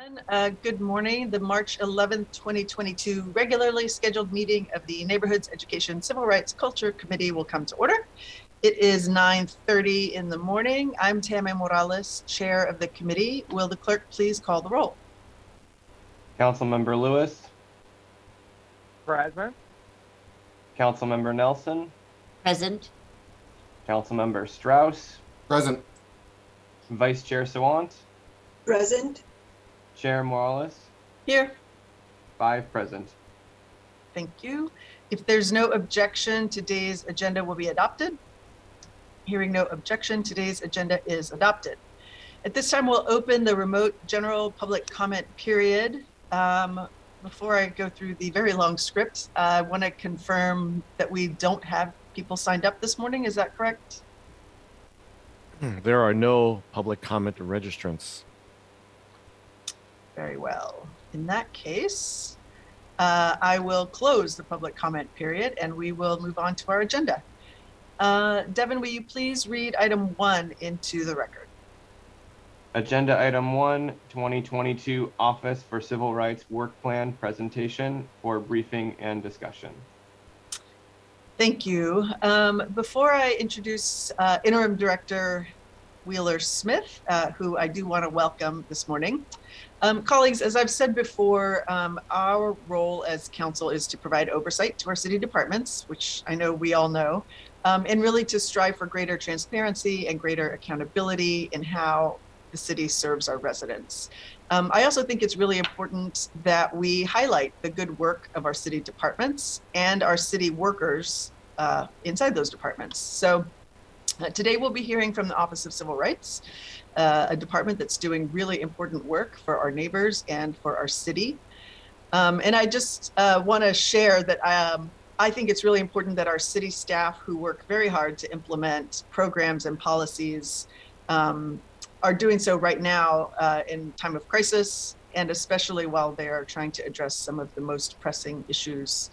Done. Uh, Good morning. The March 11th, 2022 regularly scheduled meeting of the Neighborhoods Education Civil Rights Culture Committee will come to order. It is 9:30 in the morning. I'm Tammy Morales, Chair of the committee. Will the clerk please call the roll? Councilmember Lewis, Present. Councilmember Nelson, Present. Councilmember Strauss, Present. Vice Chair Sawant, Present. Chair Morales, Here. five present. Thank you. If there's no objection, today's agenda will be adopted. Hearing no objection, today's agenda is adopted. At this time, we'll open the remote general public comment period. Um, Before I go through the very long script, I want to confirm that we don't have people signed up this morning. Is that correct? There are no public comment registrants. Very well. In that case, uh, I will close the public comment period and we will move on to our agenda. Uh, Devin, will you please read item one into the record? Agenda item one, 2022 Office for Civil Rights Work Plan presentation for briefing and discussion. Thank you. Um, before I introduce uh, Interim Director Wheeler Smith, uh, who I do want to welcome this morning. Um, colleagues, as I've said before, um, our role as council is to provide oversight to our city departments, which I know we all know, um, and really to strive for greater transparency and greater accountability in how the city serves our residents. Um, I also think it's really important that we highlight the good work of our city departments and our city workers uh, inside those departments. So uh, today we'll be hearing from the Office of Civil Rights, uh, a department that's doing really important work for our neighbors and for our city. Um, and I just uh, want to share that um, I think it's really important that our city staff, who work very hard to implement programs and policies, um, are doing so right now uh, in time of crisis, and especially while they are trying to address some of the most pressing issues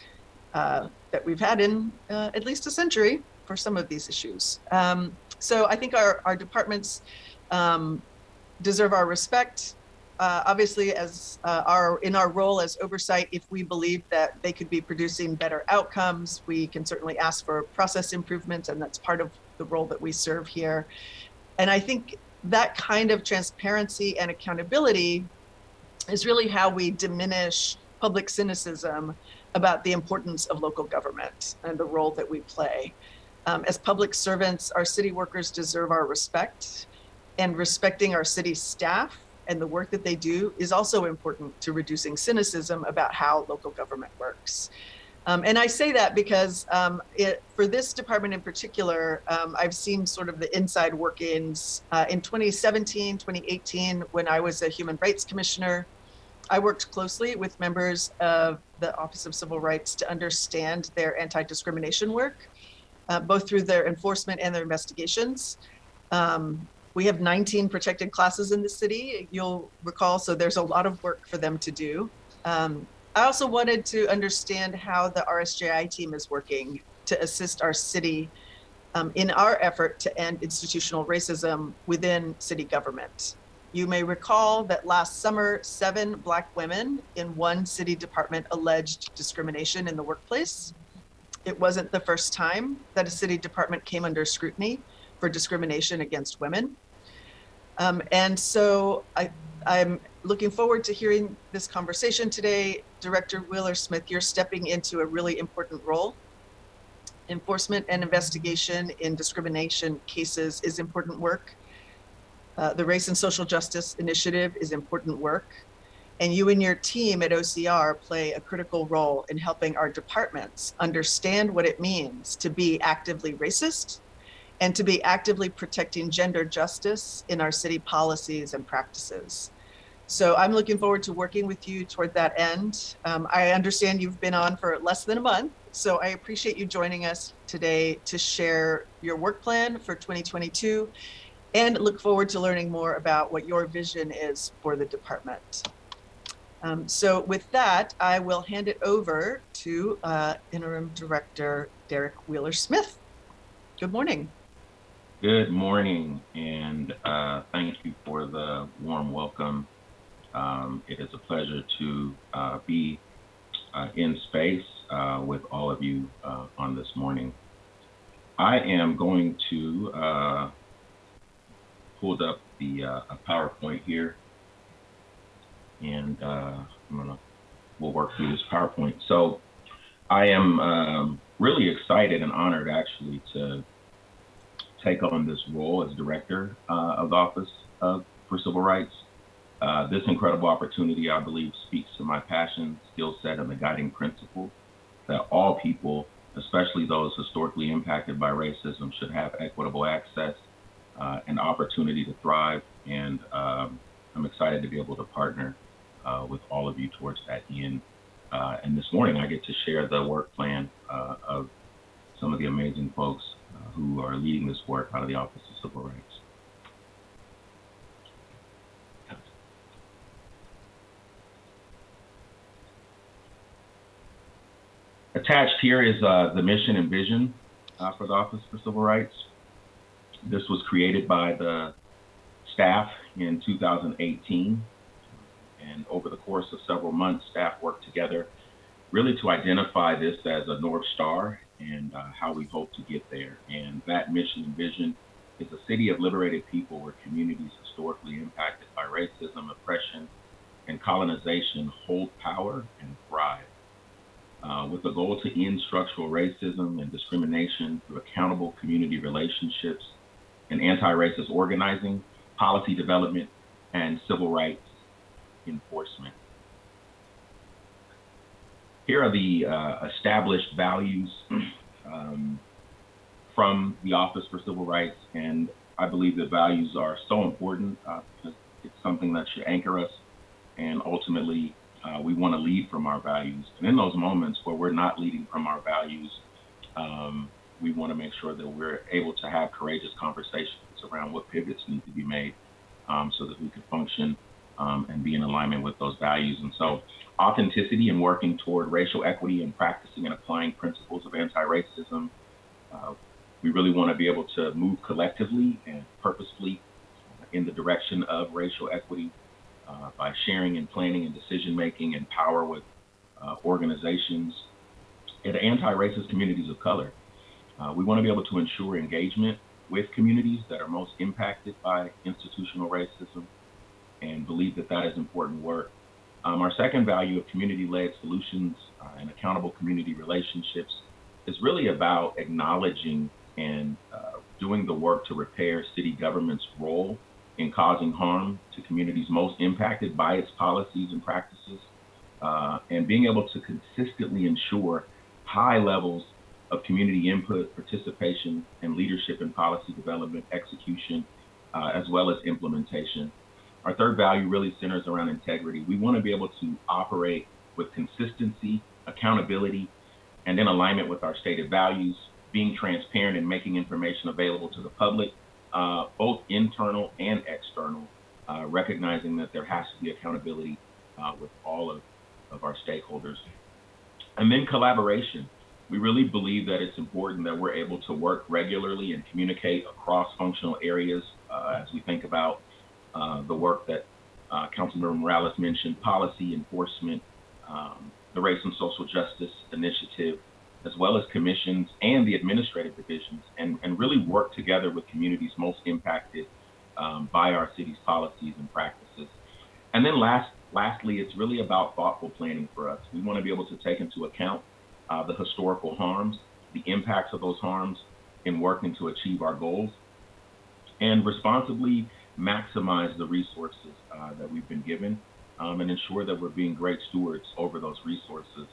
uh, that we've had in uh, at least a century for some of these issues. Um, so I think our, our departments um, deserve our respect. Uh, obviously, as uh, our in our role as oversight, if we believe that they could be producing better outcomes, we can certainly ask for process improvements, and that's part of the role that we serve here. And I think that kind of transparency and accountability is really how we diminish public cynicism about the importance of local government and the role that we play. Um, as public servants, our city workers deserve our respect, and respecting our city staff and the work that they do is also important to reducing cynicism about how local government works. Um, and I say that because um, it, for this department in particular, um, I've seen sort of the inside workings. Uh, in 2017, 2018, when I was a human rights commissioner, I worked closely with members of the Office of Civil Rights to understand their anti discrimination work, uh, both through their enforcement and their investigations. Um, we have 19 protected classes in the city, you'll recall, so there's a lot of work for them to do. Um, I also wanted to understand how the RSJI team is working to assist our city um, in our effort to end institutional racism within city government. You may recall that last summer, seven Black women in one city department alleged discrimination in the workplace. It wasn't the first time that a city department came under scrutiny for discrimination against women. Um, and so I, I'm looking forward to hearing this conversation today. Director Wheeler Smith, you're stepping into a really important role. Enforcement and investigation in discrimination cases is important work. Uh, the Race and Social Justice Initiative is important work. And you and your team at OCR play a critical role in helping our departments understand what it means to be actively racist and to be actively protecting gender justice in our city policies and practices. So I'm looking forward to working with you toward that end. Um, I understand you've been on for less than a month, so I appreciate you joining us today to share your work plan for 2022 and look forward to learning more about what your vision is for the department. Um, so with that, I will hand it over to uh, Interim Director Derek Wheeler Smith. Good morning. Good morning, and uh, thank you for the warm welcome. Um, it is a pleasure to uh, be uh, in space uh, with all of you uh, on this morning. I am going to pulled up the PowerPoint here, and uh, I'm gonna we'll work through this PowerPoint. So I am um, really excited and honored actually to take on this role as director uh, of the Office of, for Civil Rights. Uh, this incredible opportunity, I believe, speaks to my passion, skill set, and the guiding principle that all people, especially those historically impacted by racism, should have equitable access uh, and opportunity to thrive. And um, I'm excited to be able to partner uh, with all of you towards that end. Uh, and this morning, I get to share the work plan uh, of some of the amazing folks uh, who are leading this work out of the Office of Civil Rights. Attached here is uh, the mission and vision uh, for the Office for Civil Rights. This was created by the staff in 2018. And over the course of several months, staff worked together really to identify this as a North Star and uh, how we hope to get there. And that mission and vision is a city of liberated people where communities historically impacted by racism, oppression, and colonization hold power and thrive. Uh, with the goal to end structural racism and discrimination through accountable community relationships and anti-racist organizing, policy development, and civil rights enforcement. Here are the uh, established values um, from the Office for Civil Rights, and I believe that values are so important uh, because it's something that should anchor us, and ultimately uh, we want to lead from our values. And in those moments where we're not leading from our values, um, we want to make sure that we're able to have courageous conversations around what pivots need to be made um, so that we can function um, and be in alignment with those values. And so, authenticity and working toward racial equity and practicing and applying principles of anti racism. Uh, we really want to be able to move collectively and purposefully in the direction of racial equity uh, by sharing and planning and decision making and power with uh, organizations and anti racist communities of color. Uh, we want to be able to ensure engagement with communities that are most impacted by institutional racism and believe that that is important work. Um, our second value of community-led solutions uh, and accountable community relationships is really about acknowledging and uh, doing the work to repair city government's role in causing harm to communities most impacted by its policies and practices, uh, and being able to consistently ensure high levels of community input, participation, and leadership in policy development, execution, uh, as well as implementation. Our third value really centers around integrity. We want to be able to operate with consistency, accountability, and in alignment with our stated values, being transparent and making information available to the public, uh, both internal and external, uh, recognizing that there has to be accountability uh, with all of, of our stakeholders. And then collaboration. We really believe that it's important that we're able to work regularly and communicate across functional areas uh, as we think about uh, the work that uh, Councilmember Morales mentioned, policy enforcement, um, the Race and Social Justice Initiative, as well as commissions and the administrative divisions, and, and really work together with communities most impacted um, by our city's policies and practices. And then last, lastly, it's really about thoughtful planning for us. We want to be able to take into account uh, the historical harms, the impacts of those harms in working to achieve our goals, and responsibly maximize the resources uh, that we've been given um, and ensure that we're being great stewards over those resources,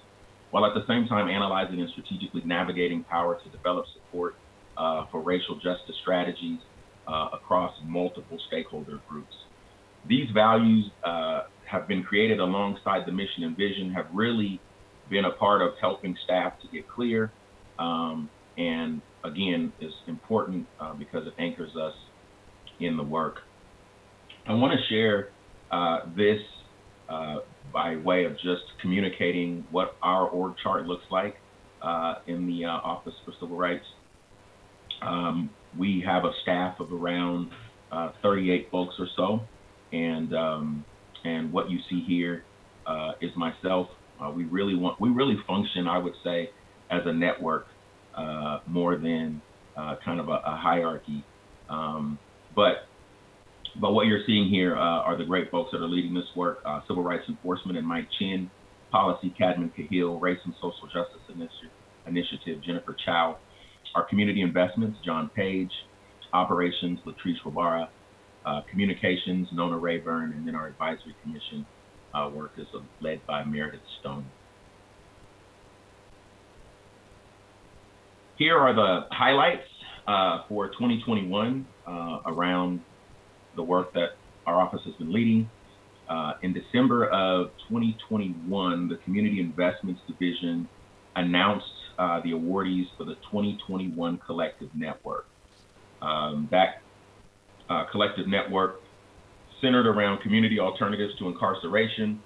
while at the same time analyzing and strategically navigating power to develop support uh, for racial justice strategies uh, across multiple stakeholder groups. These values uh, have been created alongside the mission and vision, have really been a part of helping staff to get clear, um, and again, is important uh, because it anchors us in the work. I want to share uh, this uh, by way of just communicating what our org chart looks like uh, in the uh, Office for Civil Rights. Um, we have a staff of around uh, 38 folks or so, and um, And what you see here uh, is myself. We really want, we really function, I would say, as a network more than kind of a, a hierarchy. Um, but but what you're seeing here uh, are the great folks that are leading this work: uh, Civil Rights Enforcement and Mike Chin, Policy Cadman Cahill, Race and Social Justice Initiative, Initiative Jennifer Chow, our community investments, John Page, operations, Latrice Wabara, uh, communications, Nona Rayburn, and then our advisory commission uh, work is led by Meredith Stone. Here are the highlights uh, for 2021 uh, around the work that our office has been leading. Uh, in December of 2021, the Community Investments Division announced uh, the awardees for the 2021 Collective Network. Um, that uh, collective network centered around community alternatives to incarceration,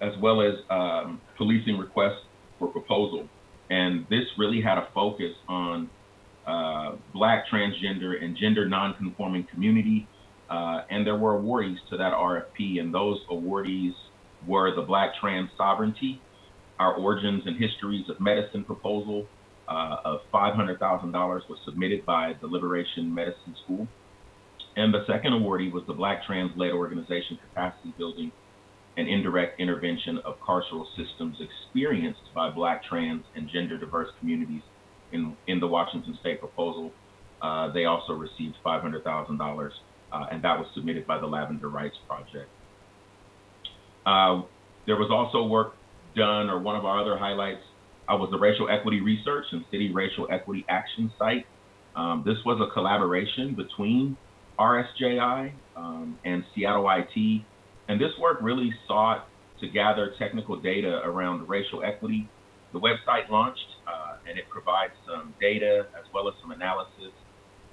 as well as um, policing requests for proposal. And this really had a focus on uh, Black, transgender, and gender nonconforming community. Uh, and there were awardees to that RFP, and those awardees were the Black Trans Sovereignty, Our Origins and Histories of Medicine proposal uh, of $500,000 was submitted by the Liberation Medicine School. And the second awardee was the Black Trans-led organization Capacity Building and Indirect Intervention of Carceral Systems experienced by Black, trans, and gender diverse communities in, in the Washington State proposal. Uh, they also received $500,000, uh, and that was submitted by the Lavender Rights Project. Uh, there was also work done, or one of our other highlights uh, was the Racial Equity Research and City Racial Equity Action Site. Um, this was a collaboration between RSJI um, and Seattle IT, and this work really sought to gather technical data around racial equity. The website launched and it provides some data as well as some analysis.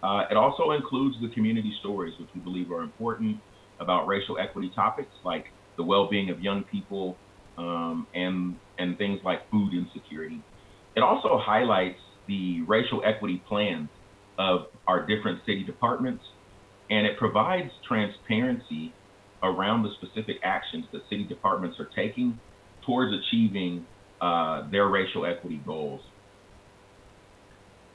Uh, it also includes the community stories, which we believe are important about racial equity topics like the well-being of young people um, and and things like food insecurity. It also highlights the racial equity plans of our different city departments, and it provides transparency around the specific actions that city departments are taking towards achieving uh, their racial equity goals.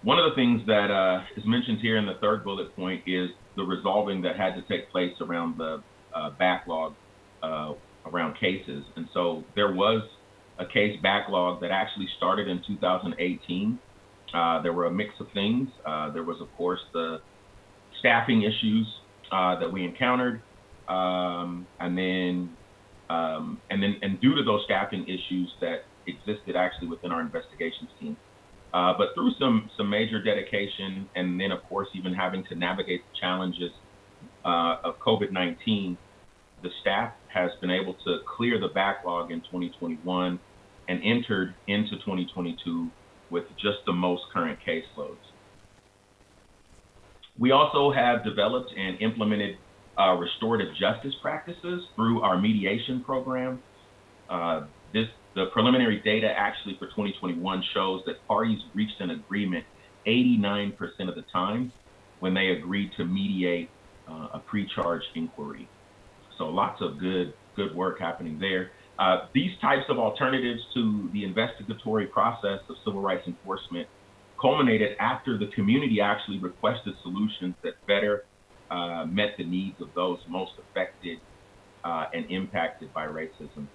One of the things that uh, is mentioned here in the third bullet point is the resolving that had to take place around the uh, backlog uh, around cases. And so there was a case backlog that actually started in 2018. Uh, there were a mix of things. Uh, there was, of course, the staffing issues that we encountered. Um, and then, um, and then, and due to those staffing issues that existed actually within our investigations team, uh, but through some some major dedication, and then of course even having to navigate the challenges uh, of COVID-19, the staff has been able to clear the backlog in 2021 and entered into 2022 with just the most current caseloads. We also have developed and implemented uh, restorative justice practices through our mediation program. Uh, this, the preliminary data actually for 2021 shows that parties reached an agreement 89% of the time when they agreed to mediate uh, a pre-charge inquiry. So lots of good, good work happening there. Uh, these types of alternatives to the investigatory process of civil rights enforcement culminated after the community actually requested solutions that better uh, met the needs of those most affected uh, and impacted by racism.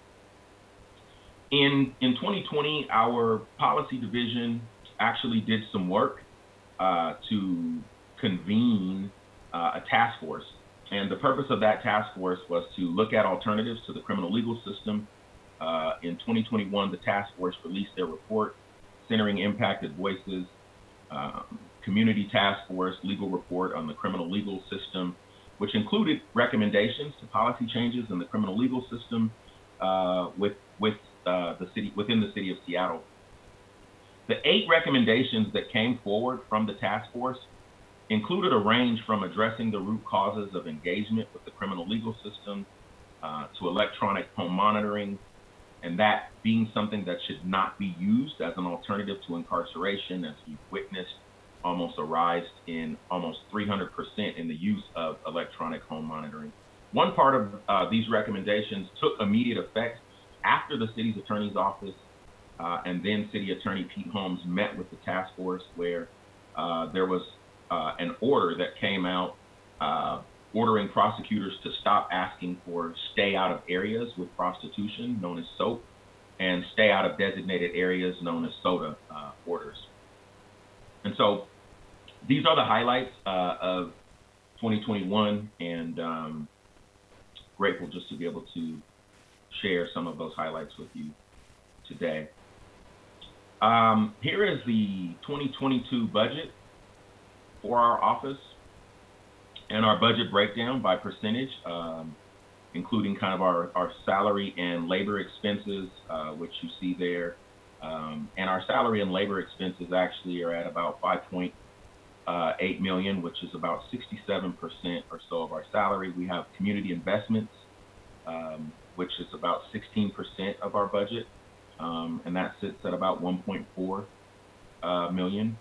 In, in 2020, our policy division actually did some work uh, to convene uh, a task force. And the purpose of that task force was to look at alternatives to the criminal legal system. Uh, in 2021, the task force released their report centering impacted voices um, Community Task Force legal report on the criminal legal system, which included recommendations to policy changes in the criminal legal system uh, with with uh, the city within the city of Seattle. The eight recommendations that came forward from the task force included a range from addressing the root causes of engagement with the criminal legal system uh, to electronic home monitoring, and that being something that should not be used as an alternative to incarceration, as we've witnessed almost a rise in almost 300% in the use of electronic home monitoring. one part of uh, these recommendations took immediate effect after the city's attorney's office uh, and then City Attorney Pete Holmes met with the task force where uh, there was uh, an order that came out uh, ordering prosecutors to stop asking for stay out of areas with prostitution, known as SOAP, and stay out of designated areas, known as SODA uh, orders. And so these are the highlights of 2021, and um, grateful just to be able to share some of those highlights with you today. Um, here is the 2022 budget for our office and our budget breakdown by percentage, um, including kind of our, our salary and labor expenses, uh, which you see there. Um, and our salary and labor expenses actually are at about 5.8 million, which is about 67% or so of our salary. We have community investments, um, which is about 16% of our budget um, and that sits at about 1.4 uh, million.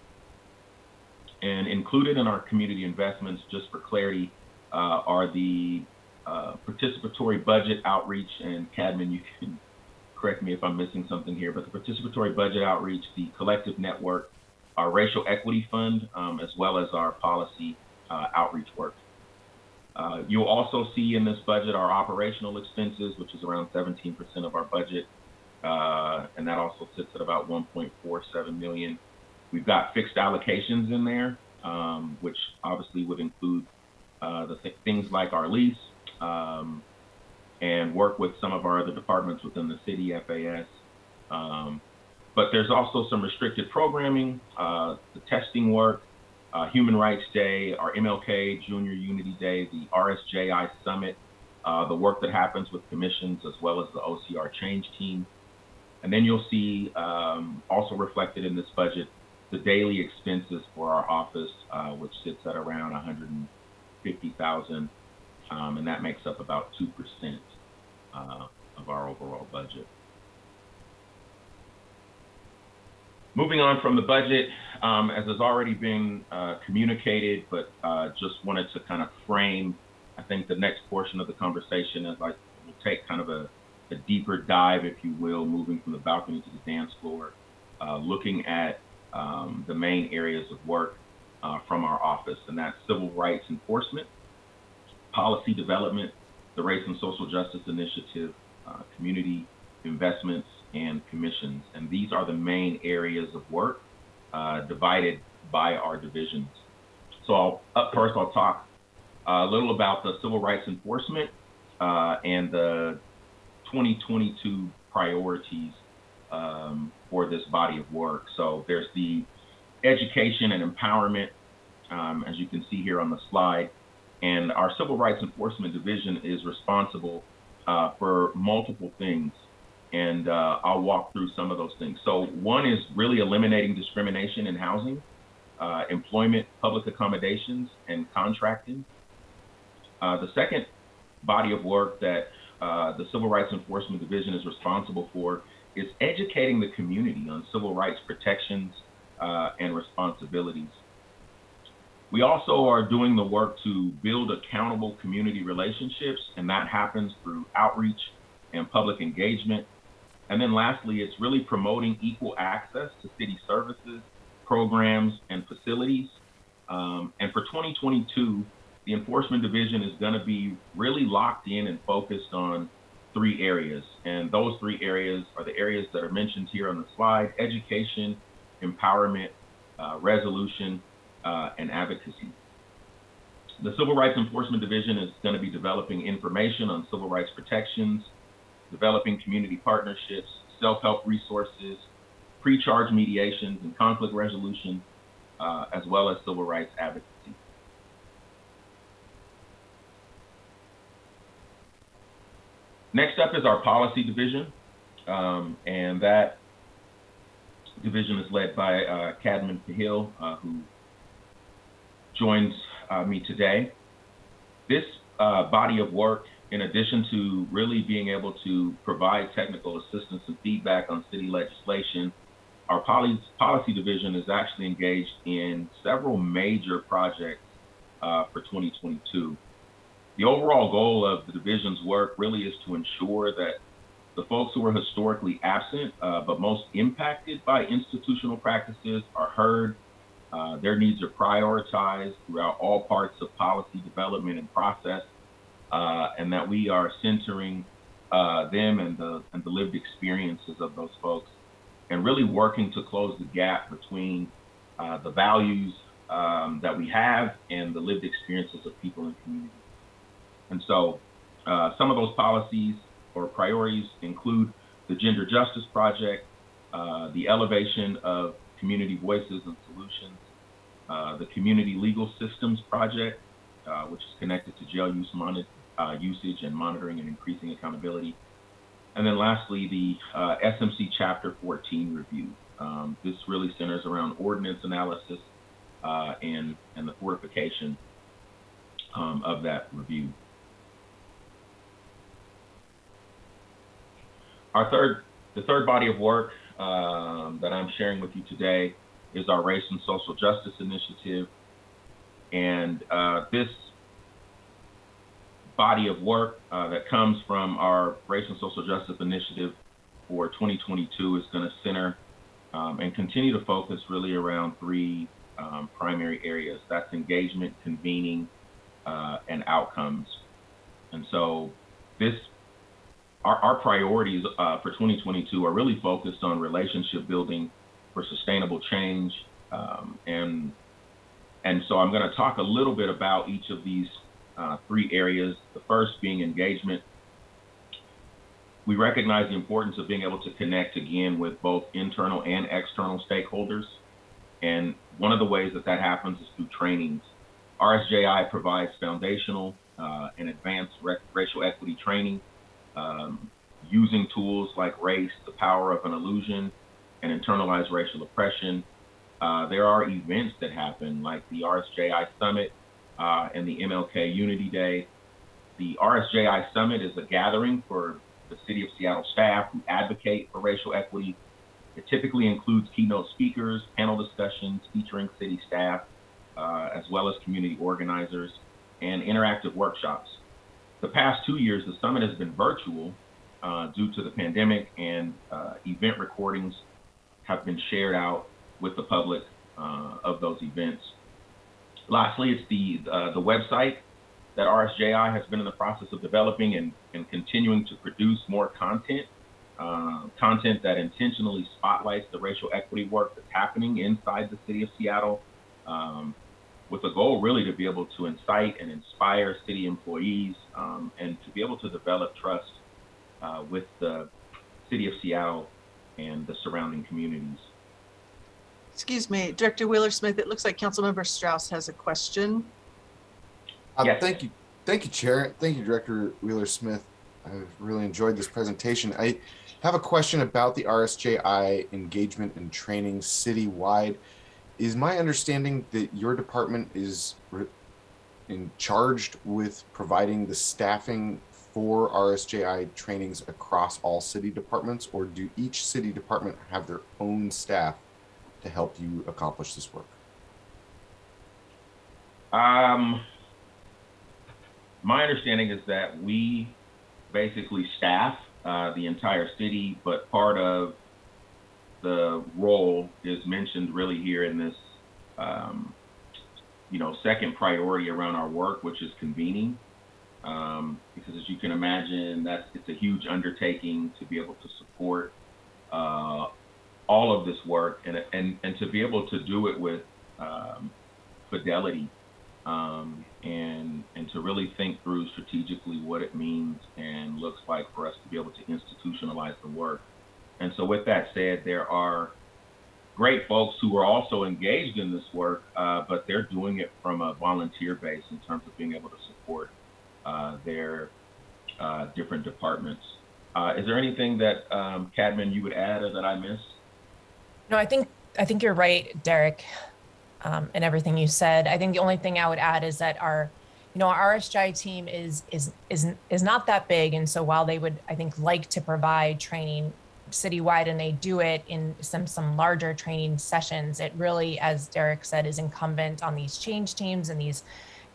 And included in our community investments, just for clarity, uh, are the uh, participatory budget outreach. And Cadman, you can correct me if I'm missing something here, but the participatory budget outreach, the collective network, our racial equity fund, um, as well as our policy uh, outreach work. Uh, you'll also see in this budget our operational expenses, which is around 17% of our budget, uh, and that also sits at about 1.47 million. We've got fixed allocations in there, um, which obviously would include uh, the th- things like our lease um, and work with some of our other departments within the city, FAS. Um, but there's also some restricted programming, uh, the testing work, uh, Human Rights Day, our MLK Junior Unity Day, the RSJI Summit, uh, the work that happens with commissions, as well as the OCR Change Team. And then you'll see um, also reflected in this budget the daily expenses for our office, uh, which sits at around 150,000, um, and that makes up about two percent uh, of our overall budget. Moving on from the budget, um, as has already been uh, communicated, but uh, just wanted to kind of frame, I think the next portion of the conversation as I will take kind of a a deeper dive, if you will, moving from the balcony to the dance floor, uh, looking at um, the main areas of work uh, from our office, and that's civil rights enforcement, policy development, the Race and Social Justice Initiative, uh, community investments, and commissions. And these are the main areas of work uh, divided by our divisions. So I'll, up first, I'll talk a little about the civil rights enforcement uh, and the 2022 priorities um, for this body of work. So there's the education and empowerment, um, as you can see here on the slide. And our Civil Rights Enforcement Division is responsible uh, for multiple things. And uh, I'll walk through some of those things. So, one is really eliminating discrimination in housing, uh, employment, public accommodations, and contracting. Uh, the second body of work that uh, the Civil Rights Enforcement Division is responsible for is educating the community on civil rights protections uh, and responsibilities. We also are doing the work to build accountable community relationships, and that happens through outreach and public engagement. And then lastly, it's really promoting equal access to city services, programs, and facilities. Um, and for 2022, the enforcement division is going to be really locked in and focused on three areas. And those three areas are the areas that are mentioned here on the slide education, empowerment, uh, resolution, uh, and advocacy. The Civil Rights Enforcement Division is going to be developing information on civil rights protections, developing community partnerships, self help resources, pre charge mediations, and conflict resolution, uh, as well as civil rights advocacy. Next up is our policy division, um, and that division is led by uh, Cadman Cahill, uh, who joins uh, me today. This uh, body of work, in addition to really being able to provide technical assistance and feedback on city legislation, our policy division is actually engaged in several major projects uh, for 2022. the overall goal of the division's work really is to ensure that the folks who are historically absent uh, but most impacted by institutional practices are heard, uh, their needs are prioritized throughout all parts of policy development and process, uh, and that we are centering uh, them and the, and the lived experiences of those folks and really working to close the gap between uh, the values um, that we have and the lived experiences of people in communities. And so uh, some of those policies or priorities include the Gender Justice Project, uh, the elevation of community voices and solutions, uh, the Community Legal Systems Project, uh, which is connected to jail use mon- uh, usage and monitoring and increasing accountability. And then lastly, the uh, SMC Chapter 14 review. Um, this really centers around ordinance analysis uh, and, and the fortification um, of that review. Our third, the third body of work um, that I'm sharing with you today is our Race and Social Justice Initiative. And uh, this body of work uh, that comes from our Race and Social Justice Initiative for 2022 is going to center um, and continue to focus really around three um, primary areas. That's engagement, convening, uh, and outcomes. And so this, our, our priorities uh, for 2022 are really focused on relationship building for sustainable change. Um, and, and so I'm going to talk a little bit about each of these uh, three areas. The first being engagement. We recognize the importance of being able to connect again with both internal and external stakeholders. And one of the ways that that happens is through trainings. RSJI provides foundational uh, and advanced racial equity training um, using tools like race, the power of an illusion, and internalized racial oppression. Uh, there are events that happen like the RSJI Summit uh, and the MLK Unity Day. The RSJI Summit is a gathering for the City of Seattle staff who advocate for racial equity. It typically includes keynote speakers, panel discussions featuring city staff, uh, as well as community organizers, and interactive workshops. The past two years, the summit has been virtual uh, due to the pandemic, and uh, event recordings have been shared out with the public uh, of those events. Lastly, it's the uh, the website that RSJI has been in the process of developing and, and continuing to produce more content, uh, content that intentionally spotlights the racial equity work that's happening inside the city of Seattle, um, with a goal really to be able to incite and inspire city employees um, and to be able to develop trust uh, with the city of Seattle and the surrounding communities. Excuse me, Director Wheeler Smith, it looks like Councilmember Strauss has a question. Um, Yes. Thank you. Thank you, Chair. Thank you, Director Wheeler Smith. I've really enjoyed this presentation. I have a question about the RSJI engagement and training citywide. Is my understanding that your department is re- in charged with providing the staffing for RSJI trainings across all city departments, or do each city department have their own staff to help you accomplish this work? Um, my understanding is that we basically staff uh, the entire city, but part of the role is mentioned really here in this, um, you know, second priority around our work, which is convening. Um, because as you can imagine, that's it's a huge undertaking to be able to support uh, all of this work and and and to be able to do it with um, fidelity um, and and to really think through strategically what it means and looks like for us to be able to institutionalize the work. And so, with that said, there are great folks who are also engaged in this work, uh, but they're doing it from a volunteer base in terms of being able to support uh, their uh, different departments. Uh, is there anything that um, Cadman you would add or that I missed? No, I think I think you're right, Derek, um, and everything you said. I think the only thing I would add is that our, you know, our RSJI team is is is is not that big, and so while they would, I think, like to provide training citywide, and they do it in some some larger training sessions, it really, as Derek said, is incumbent on these change teams and these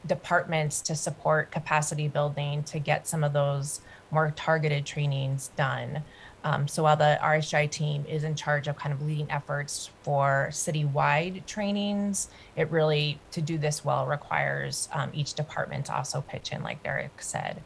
departments to support capacity building to get some of those more targeted trainings done. Um, so while the RSJI team is in charge of kind of leading efforts for citywide trainings, it really to do this well requires um, each department to also pitch in, like Derek said.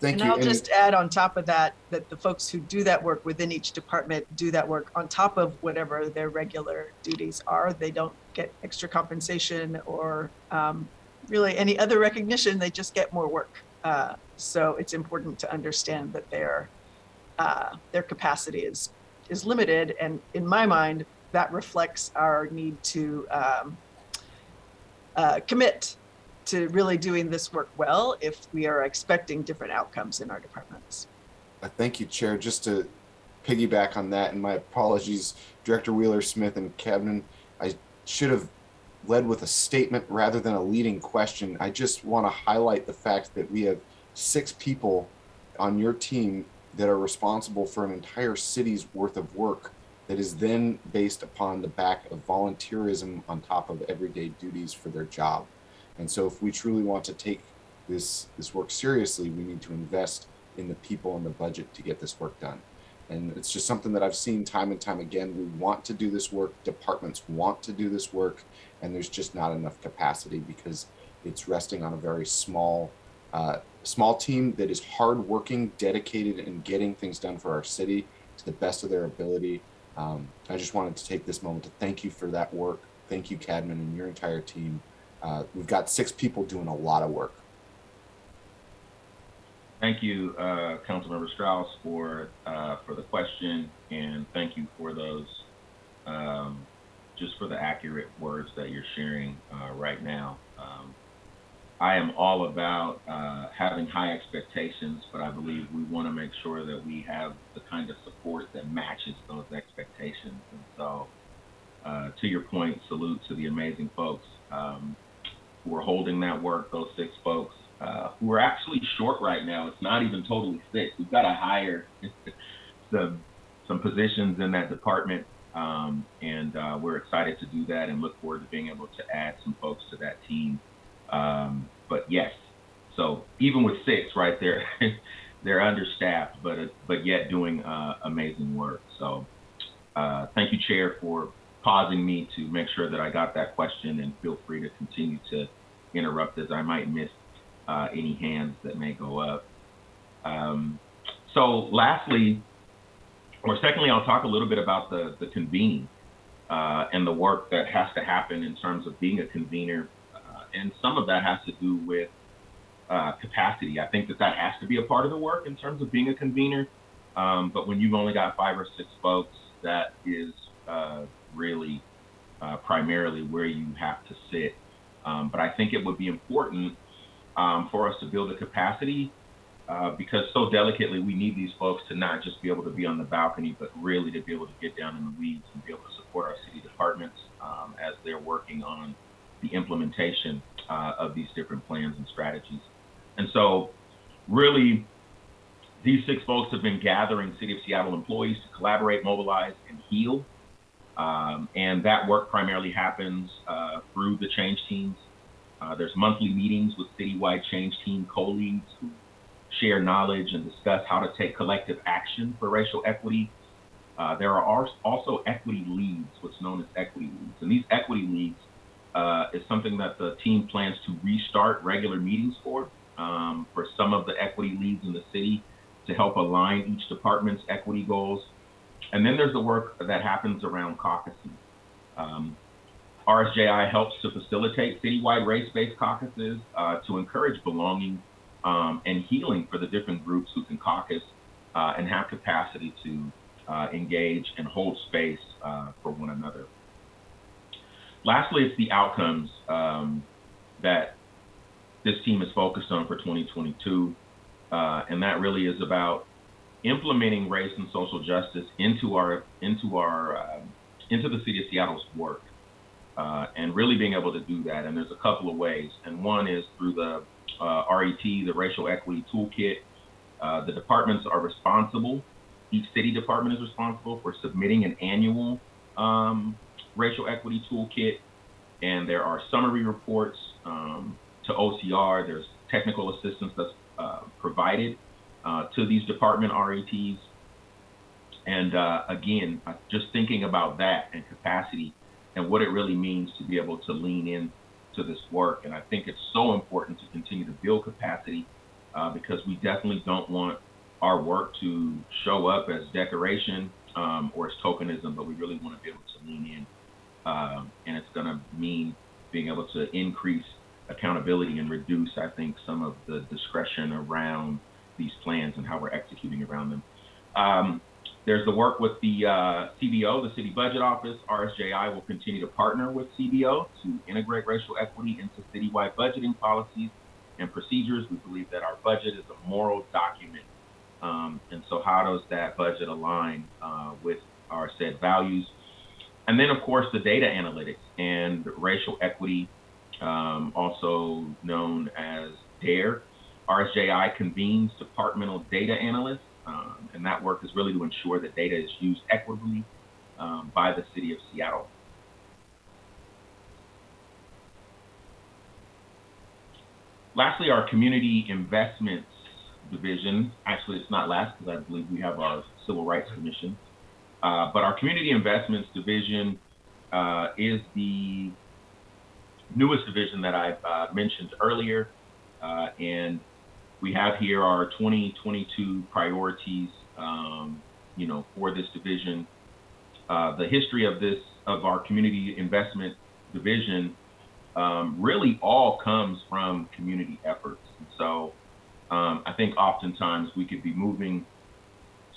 Thank and you. I'll And- just add on top of that that the folks who do that work within each department do that work on top of whatever their regular duties are. They don't get extra compensation or um, really any other recognition. They just get more work. Uh, so it's important to understand that their uh, their capacity is is limited, and in my mind, that reflects our need to um, uh, commit to really doing this work well if we are expecting different outcomes in our departments. Uh, Thank you, Chair. Just to piggyback on that, and my apologies, Director Wheeler Smith and Kevin, I should have led with a statement rather than a leading question. I just want to highlight the fact that we have six people on your team that are responsible for an entire city's worth of work that is then based upon the back of volunteerism on top of everyday duties for their job. And so if we truly want to take this this work seriously, we need to invest in the people and the budget to get this work done. And it's just something that I've seen time and time again. We want to do this work, departments want to do this work, and there's just not enough capacity because it's resting on a very small, uh, small team that is hardworking, dedicated, and getting things done for our city to the best of their ability. Um, I just wanted to take this moment to thank you for that work. Thank you, Cadman, and your entire team. Uh, we've got six people doing a lot of work. Thank you, uh, Councilmember Strauss, for uh, for the question, and thank you for those um, just for the accurate words that you're sharing uh, right now. Um, I am all about uh, having high expectations, but I believe we want to make sure that we have the kind of support that matches those expectations. And so, uh, to your point, salute to the amazing folks um, who are holding that work. Those six folks uh, who are actually short right now. It's not even totally six. We've got to hire some some positions in that department, um, and uh, we're excited to do that and look forward to being able to add some folks to that team. Um, but yes, so even with six right there, they're understaffed, but uh, but yet doing uh, amazing work. So uh, thank you, Chair, for pausing me to make sure that I got that question, and feel free to continue to interrupt as I might miss uh, any hands that may go up. Um, so lastly, or secondly, I'll talk a little bit about the, the convening uh, and the work that has to happen in terms of being a convener. And some of that has to do with uh, capacity. I think that that has to be a part of the work in terms of being a convener. Um, but when you've only got five or six folks, that is uh, really uh, primarily where you have to sit. Um, but I think it would be important um, for us to build a capacity uh, because so delicately we need these folks to not just be able to be on the balcony, but really to be able to get down in the weeds and be able to support our city departments um, as they're working on the implementation uh, of these different plans and strategies. And so, really, these six folks have been gathering City of Seattle employees to collaborate, mobilize, and heal. Um, and that work primarily happens uh, through the change teams uh, there's monthly meetings with citywide change team co-leads who share knowledge and discuss how to take collective action for racial equity. Uh, there are also equity leads, what's known as equity leads. And these equity leads uh, is something that the team plans to restart regular meetings for, um, for some of the equity leads in the city to help align each department's equity goals. And then there's the work that happens around caucusing. Um, RSJI helps to facilitate citywide race-based caucuses uh, to encourage belonging um, and healing for the different groups who can caucus uh, and have capacity to uh, engage and hold space uh, for one another. Lastly, it's the outcomes um, that this team is focused on for 2022, uh, and that really is about implementing race and social justice into our into our um, into the city of Seattle's work. Uh, and really being able to do that. And there's a couple of ways. And one is through the uh, RET, the Racial Equity Toolkit. Uh, the departments are responsible. Each city department is responsible for submitting an annual um, racial equity toolkit. and there are summary reports um, to OCR. There's technical assistance that's uh, provided uh, to these department RETs. And uh, again, just thinking about that and capacity and what it really means to be able to lean in to this work. And I think it's so important to continue to build capacity uh, because we definitely don't want our work to show up as decoration um, or as tokenism, but we really want to be able to lean in. Um, and it's going to mean being able to increase accountability and reduce, I think, some of the discretion around these plans and how we're executing around them. Um, there's the work with the uh, CBO, the City Budget Office. RSJI will continue to partner with CBO to integrate racial equity into citywide budgeting policies and procedures. We believe that our budget is a moral document. Um, and so, how does that budget align uh, with our said values? And then, of course, the data analytics and racial equity, um, also known as DARE. RSJI convenes departmental data analysts, um, and that work is really to ensure that data is used equitably um, by the city of Seattle. Lastly, our community investments division. Actually, it's not last because I believe we have our Civil Rights Commission. Uh, but our community investments division uh, is the newest division that I uh, mentioned earlier. Uh, and we have here our 2022 priorities, um, you know, for this division. The history of this, of our community investment division, um, really all comes from community efforts. And so um, I think oftentimes we could be moving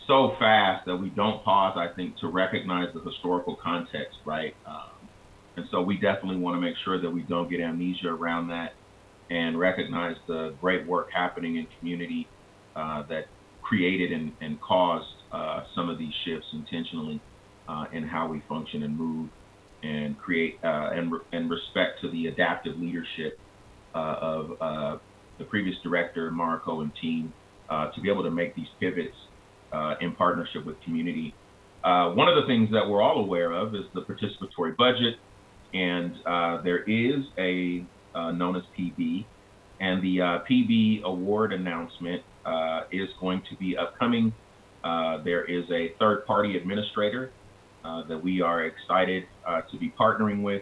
so fast that we don't pause, I think, to recognize the historical context, right? Um, and so we definitely want to make sure that we don't get amnesia around that and recognize the great work happening in community uh, that created and, and caused uh, some of these shifts intentionally uh, in how we function and move and create uh, and, re- and respect to the adaptive leadership uh, of uh, the previous director, Marco, and team to be able to make these pivots Uh, in partnership with community. Uh, one of the things that we're all aware of is the participatory budget, and uh, there is a uh, known as PB. And the uh, PB award announcement uh, is going to be upcoming. there is a third party administrator that we are excited to be partnering with.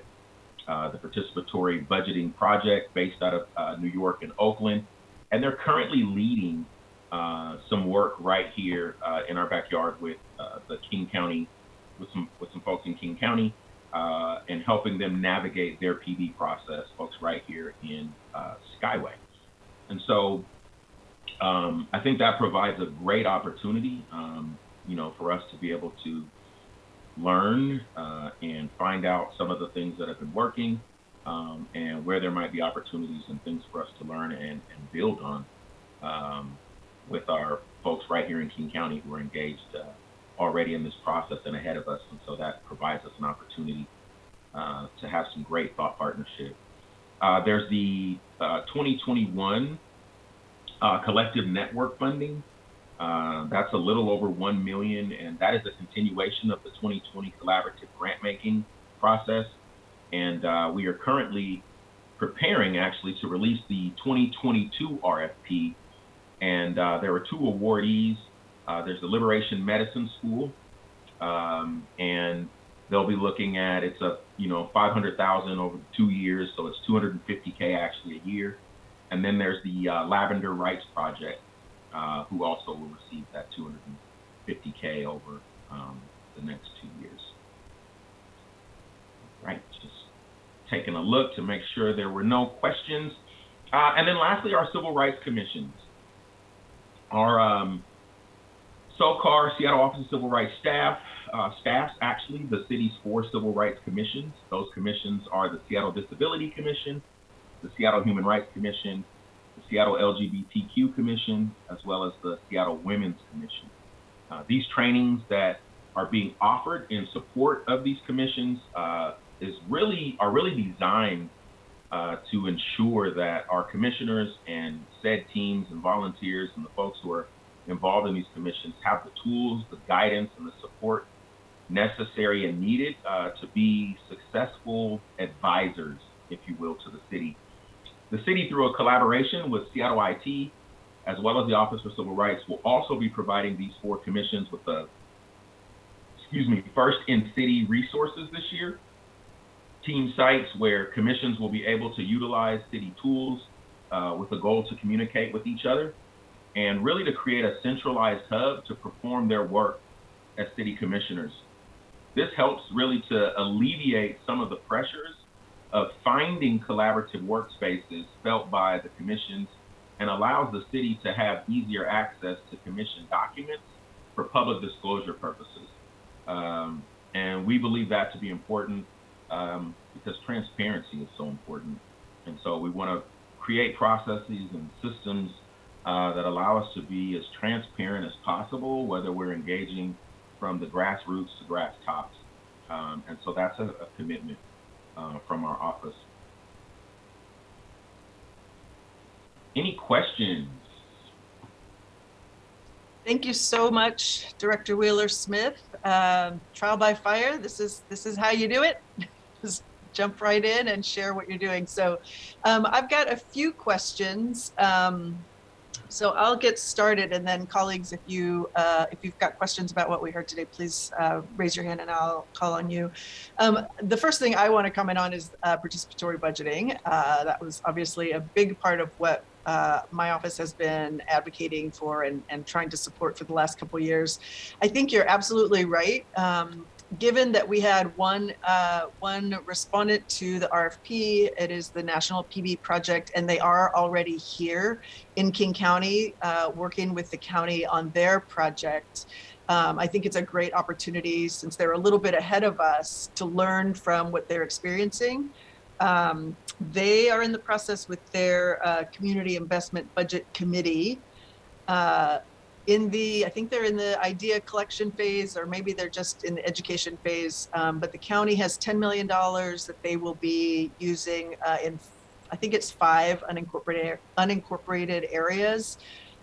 the participatory budgeting project based out of New York and Oakland. And they're currently leading uh, some work right here uh, in our backyard with uh, the King County, with some with some folks in King County, uh, and helping them navigate their PB process, folks right here in uh, Skyway. And so um, I think that provides a great opportunity, um, you know, for us to be able to learn and find out some of the things that have been working um, and where there might be opportunities and things for us to learn and, and build on um, with our folks right here in King County who are engaged uh, already in this process and ahead of us. And so that provides us an opportunity uh, to have some great thought partnership. Uh, there's the uh, 2021 uh, collective network funding. Uh, that's a little over 1 million, and that is a continuation of the 2020 collaborative grant making process. And we are currently preparing actually to release the 2022 RFP. And there were two awardees uh, there's the Liberation Medicine School, um, and they'll be looking at it's a you know 500,000 over two years, so it's 250k actually a year. And then there's the uh, Lavender Rights Project, uh, who also will receive that 250k over um, the next two years. Right, just taking a look to make sure there were no questions. Uh, and then lastly, our civil rights commissions. Our um, SOCR, Seattle Office of Civil Rights staff, uh, staffs actually the city's four civil rights commissions. Those commissions are the Seattle Disability Commission, the Seattle Human Rights Commission, the Seattle LGBTQ Commission, as well as the Seattle Women's Commission. Uh, these trainings that are being offered in support of these commissions uh, is really are really designed uh, to ensure that our commissioners and said teams and volunteers and the folks who are involved in these commissions have the tools, the guidance, and the support necessary and needed uh, to be successful advisors, if you will, to the city. The city, through a collaboration with Seattle IT, as well as the Office for Civil Rights, will also be providing these four commissions with the, excuse me, first in city resources this year. Team sites where commissions will be able to utilize city tools uh, with a goal to communicate with each other and really to create a centralized hub to perform their work as city commissioners. This helps really to alleviate some of the pressures of finding collaborative workspaces felt by the commissions and allows the city to have easier access to commission documents for public disclosure purposes. Um, and we believe that to be important um, because transparency is so important. And so we want to create processes and systems uh, that allow us to be as transparent as possible, whether we're engaging from the grassroots to grass tops. Um, and so that's a, a commitment uh, from our office. Any questions? Thank you so much, Director Wheeler Smith. Um, trial by fire. This is this is how you do it. Jump right in and share what you're doing. So, um, I've got a few questions. Um, so I'll get started, and then colleagues, if you uh, if you've got questions about what we heard today, please uh, raise your hand, and I'll call on you. Um, the first thing I want to comment on is uh, participatory budgeting. Uh, that was obviously a big part of what uh, my office has been advocating for and, and trying to support for the last couple years. I think you're absolutely right. Um, given that we had one uh, one respondent to the RFP, it is the National PB Project, and they are already here in King County uh, working with the county on their project. Um, I think it's a great opportunity since they're a little bit ahead of us to learn from what they're experiencing. Um, they are in the process with their uh, community investment budget committee. Uh, in the, I think they're in the idea collection phase, or maybe they're just in the education phase. Um, but the county has $10 million that they will be using uh, in, I think it's five unincorporated unincorporated areas.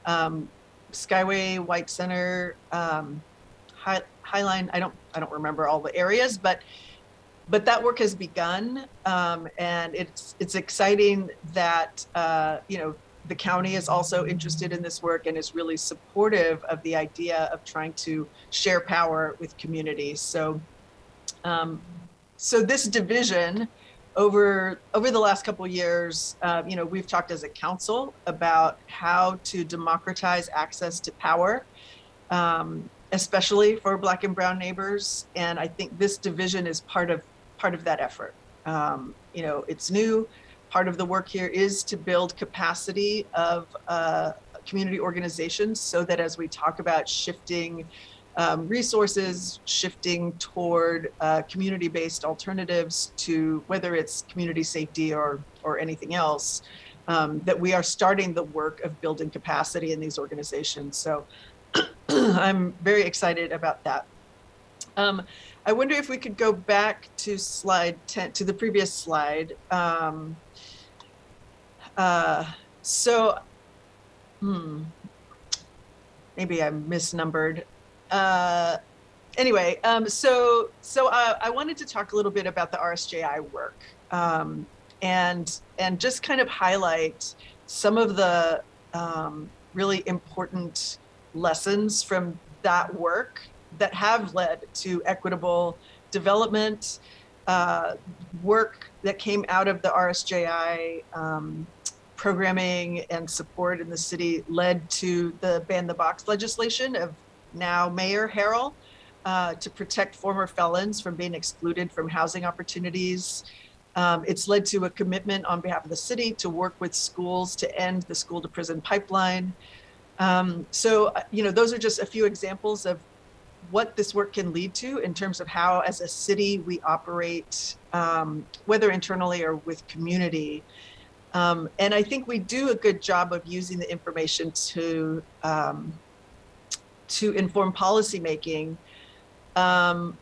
Um, Skyway, White Center, um, High, Highline. I don't, I don't remember all the areas, but but that work has begun, um, and it's it's exciting that uh, you know the county is also interested in this work and is really supportive of the idea of trying to share power with communities. So, um, so this division over over the last couple years, uh, you know, we've talked as a council about how to democratize access to power. Um, especially for black and brown neighbors and i think this division is part of part of that effort. Um, you know, it's new. Part of the work here is to build capacity of uh, community organizations so that as we talk about shifting um, resources, shifting toward uh, community-based alternatives to whether it's community safety or or anything else, um, that we are starting the work of building capacity in these organizations. So I'm very excited about that. Um, I wonder if we could go back to slide 10, to the previous slide. Um, uh, so, hmm, maybe I'm misnumbered. Uh, anyway, um, so so uh, I wanted to talk a little bit about the RSJI work um, and and just kind of highlight some of the um, really important lessons from that work that have led to equitable development, uh, work that came out of the RSJI um, programming and support in the city led to the ban the box legislation of now Mayor Harrell uh, to protect former felons from being excluded from housing opportunities. Um, it's led to a commitment on behalf of the city to work with schools to end the school to prison pipeline. Um, so, uh, you know, those are just a few examples of what this work can lead to in terms of how, as a city, we operate, um, whether internally or with community. Um, and I think we do a good job of using the information to um, to inform policymaking. Um,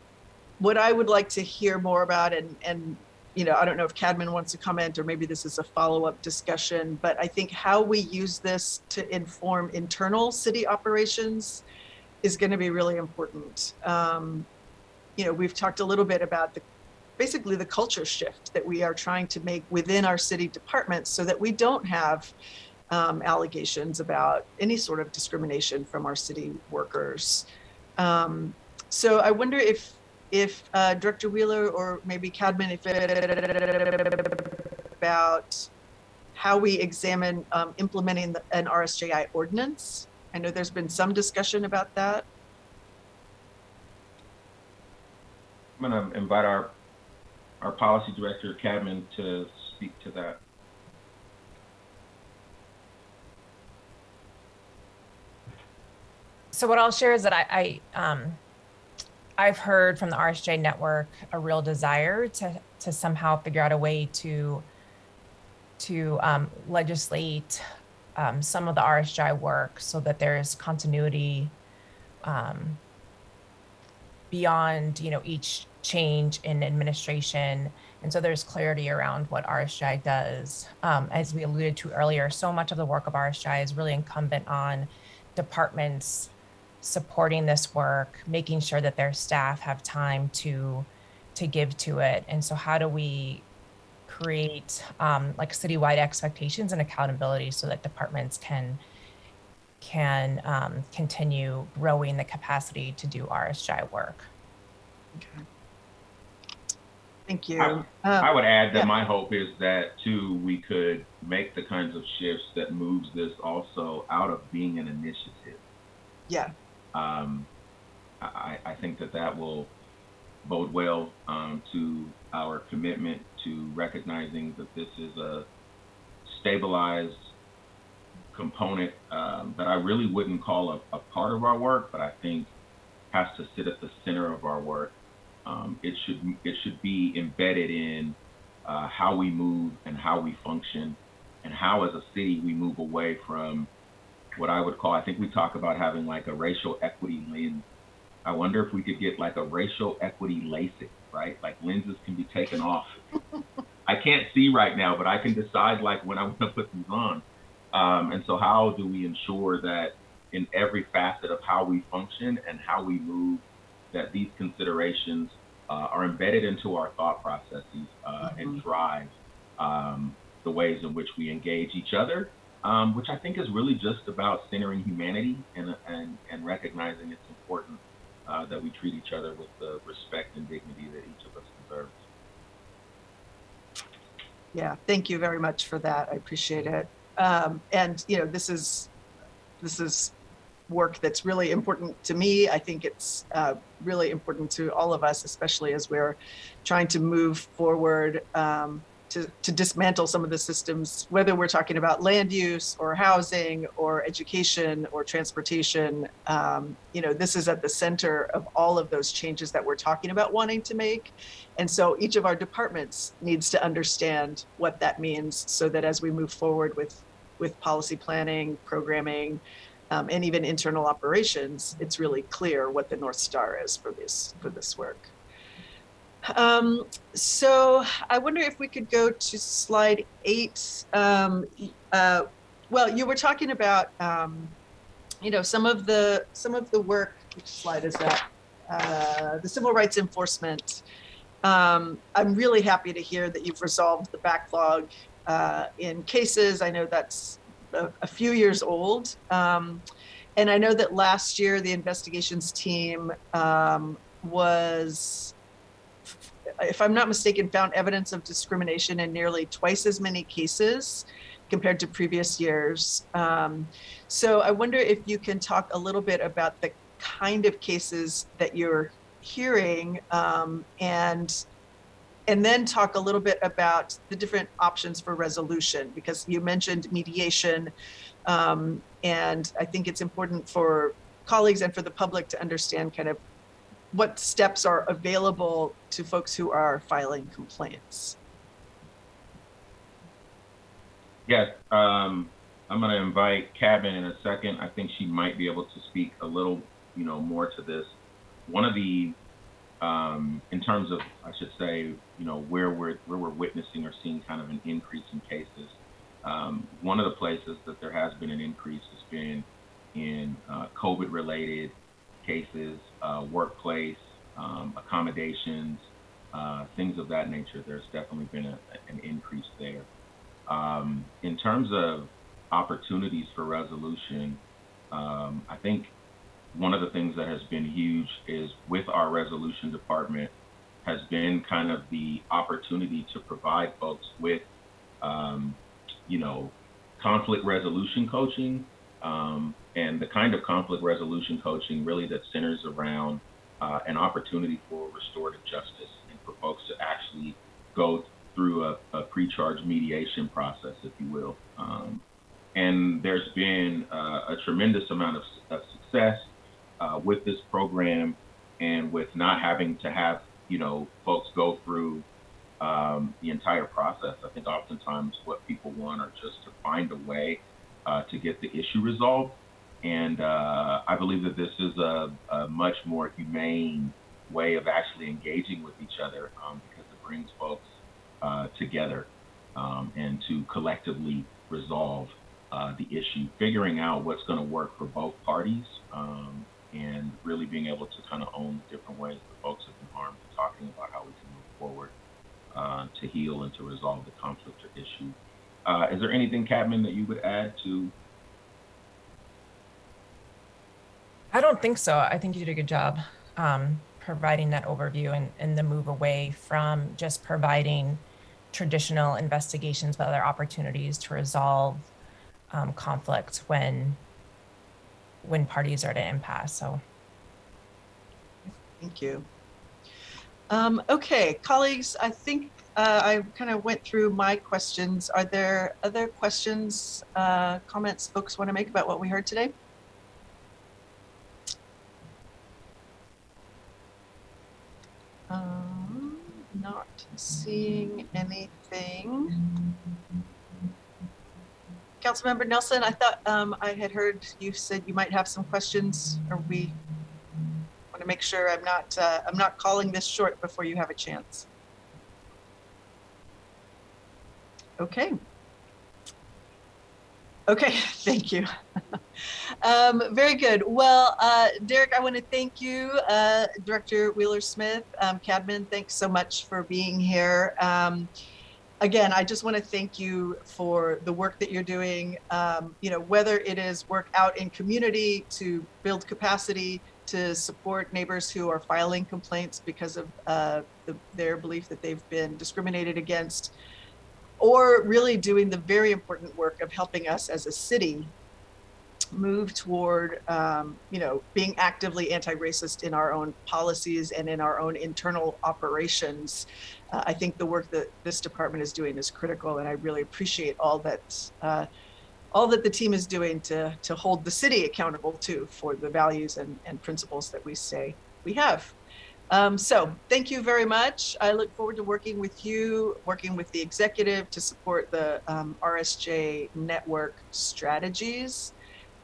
what I would like to hear more about, and and you know, I don't know if Cadman wants to comment, or maybe this is a follow-up discussion, but I think how we use this to inform internal city operations is going to be really important. Um, you know, we've talked a little bit about the basically the culture shift that we are trying to make within our city departments so that we don't have um, allegations about any sort of discrimination from our city workers. Um, so I wonder if if uh, Director Wheeler or maybe Cadman, if about how we examine um, implementing the, an RSJI ordinance. I know there's been some discussion about that. I'm going to invite our our policy director, Cadman, to speak to that. So what I'll share is that I, I um, I've heard from the RSJ network a real desire to to somehow figure out a way to to um, legislate um, some of the RSJ work so that there's continuity um, beyond you know each change in administration and so there's clarity around what RSJ does. Um, as we alluded to earlier, so much of the work of RSJ is really incumbent on departments supporting this work, making sure that their staff have time to to give to it. And so, how do we create um, like citywide expectations and accountability so that departments can can um, continue growing the capacity to do RSJ work? Okay. Thank you. I- Um, I would add that yeah. my hope is that too we could make the kinds of shifts that moves this also out of being an initiative. yeah, Um, I, I think that that will bode well um, to our commitment to recognizing that this is a stabilized component um, that I really wouldn't call a, a part of our work, but I think has to sit at the center of our work. Um, it should it should be embedded in uh, how we move and how we function, and how as a city we move away from what I would call. I think we talk about having like a racial equity lens. I wonder if we could get like a racial equity LASIK, right? Like lenses can be taken off. I can't see right now, but I can decide like when I want to put these on. Um, and so, how do we ensure that in every facet of how we function and how we move, that these considerations uh, are embedded into our thought processes uh, and drive um, the ways in which we engage each other, um, which I think is really just about centering humanity and and, and recognizing it's important uh, that we treat each other with the respect and dignity that each of us deserves. yeah. Thank you very much for that. I appreciate it. Um, and you know, this is this is work that's really important to me. I think it's uh, really important to all of us, especially as we're trying to move forward um, to, to dismantle some of the systems, whether we're talking about land use or housing or education or transportation. Um, you know, this is at the center of all of those changes that we're talking about wanting to make. And so each of our departments needs to understand what that means so that as we move forward with with policy planning, programming, um, and even internal operations, it's really clear what the North Star is for this for this work. Um, so I wonder if we could go to slide eight. Um, uh, well, you were talking about, um, you know, some of the some of the work. Which slide is that? Uh, the civil rights enforcement. Um, I'm really happy to hear that you've resolved the backlog uh, in cases. I know that's a, a few years old. Um, and I know that last year the investigations team um, was, if I'm not mistaken, found evidence of discrimination in nearly twice as many cases compared to previous years. Um, so I wonder if you can talk a little bit about the kind of cases that you're hearing um, and and then talk a little bit about the different options for resolution because you mentioned mediation um, and i think it's important for colleagues and for the public to understand kind of what steps are available to folks who are filing complaints Yes, um, I'm going to invite Cabin in a second. I think she might be able to speak a little, you know, more to this. One of the, um, in terms of, I should say, you know, where we're where we're witnessing or seeing kind of an increase in cases. Um, one of the places that there has been an increase has been in uh, COVID-related cases, uh, workplace um, accommodations, uh, things of that nature. There's definitely been a, an increase there. Um, in terms of opportunities for resolution, um, I think one of the things that has been huge is with our resolution department has been kind of the opportunity to provide folks with, um, you know, conflict resolution coaching um, and the kind of conflict resolution coaching really that centers around uh, an opportunity for restorative justice and for folks to actually go through a, a pre-charge mediation process, if you will. Um, and there's been uh, a tremendous amount of, of success uh, with this program and with not having to have, you know, folks go through um, the entire process. I think oftentimes what people want are just to find a way uh, to get the issue resolved. And uh, I believe that this is a, a, much more humane way of actually engaging with each other um, because it brings folks uh, together um, and to collectively resolve uh, the issue, figuring out what's going to work for both parties, um, and really being able to kind of own the different ways that folks have been harmed and talking about how we can move forward uh, to heal and to resolve the conflict or issue. Uh, is there anything, Cadman, that you would add to? I don't think so. I think you did a good job um, providing that overview and, and the move away from just providing traditional investigations, but other opportunities to resolve um, conflict when when parties are at an impasse. So Thank you. Um, okay, colleagues, I think uh, I kind of went through my questions. Are there other questions, uh, comments folks want to make about what we heard today? Um, not seeing anything. Councilmember Nelson, I thought um, I had heard you said you might have some questions. Are we want to make sure I'm not uh, I'm not calling this short before you have a chance. Okay. Okay, thank you. um, very good. Well, uh, Derrick, I want to thank you, uh, Director Wheeler Smith, um, Cadman. Thanks so much for being here. Um, again, I just want to thank you for the work that you're doing. Um, you know, whether it is work out in community to build capacity, to support neighbors who are filing complaints because of uh, the, their belief that they've been discriminated against, or really doing the very important work of helping us as a city move toward, um, you know, being actively anti-racist in our own policies and in our own internal operations. Uh, I think the work that this department is doing is critical, and I really appreciate all that uh, all that the team is doing to to hold the city accountable too for the values and, and principles that we say we have. Um, so thank you very much. I look forward to working with you, working with the executive to support the um, RSJ network strategies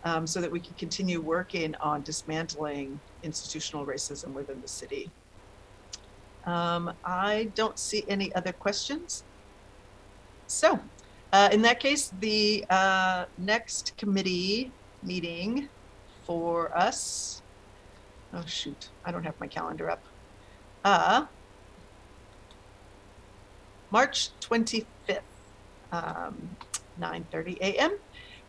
um, so that we can continue working on dismantling institutional racism within the city. Um, I don't see any other questions. So uh, in that case, the uh, next committee meeting for us, oh shoot, I don't have my calendar up. Uh, March 25th, um, 9.30 a.m.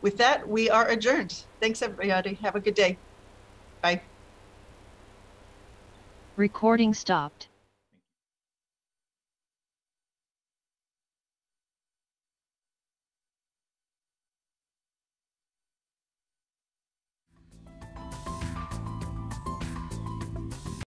With that, we are adjourned. Thanks, everybody. Have a good day. Bye. Recording stopped.